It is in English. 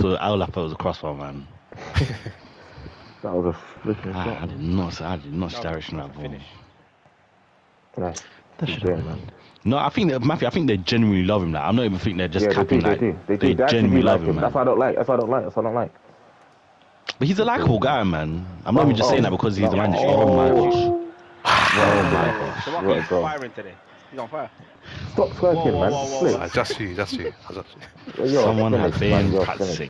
So I thought it was a crossbar, man. That was a flipping I, I did not. I did not see That direction that ball. finish. Nice. That should have man. been. No, I think that Matthew. I think they genuinely love him. Like, I don't even think they're just yeah, they do, capping. they like, do. They do. they They genuinely love him, Man. That's what why I don't like. That's why I don't like. That's why I don't like. But he's a likable guy, man. I'm not even just Oh, saying oh. that because he's oh, a manager. oh. Oh, oh. oh my gosh. Oh my gosh. So What firing today. He's on fire. Stop twerking, whoa, man. whoa, whoa, whoa. Just you, just you. Someone has been practicing.